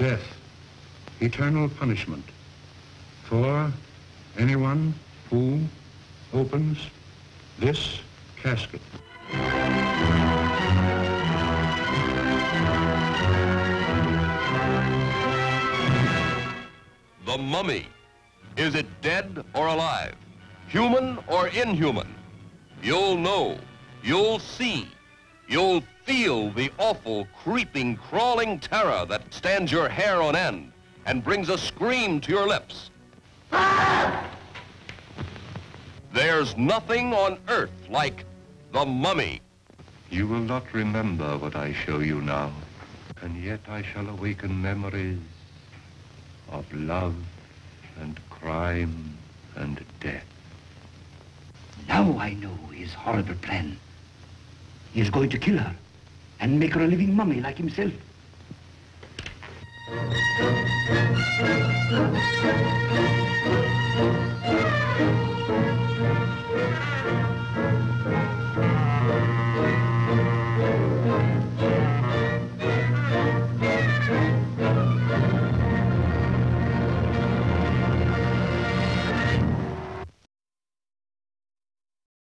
death, eternal punishment for anyone who opens this casket. The mummy. Is it dead or alive? Human or inhuman? You'll know. You'll see. You'll feel the awful, creeping, crawling terror that stands your hair on end and brings a scream to your lips. There's nothing on earth like the mummy. You will not remember what I show you now, and yet I shall awaken memories of love and crime and death. Now I know his horrible plan. He is going to kill her and make her a living mummy like himself.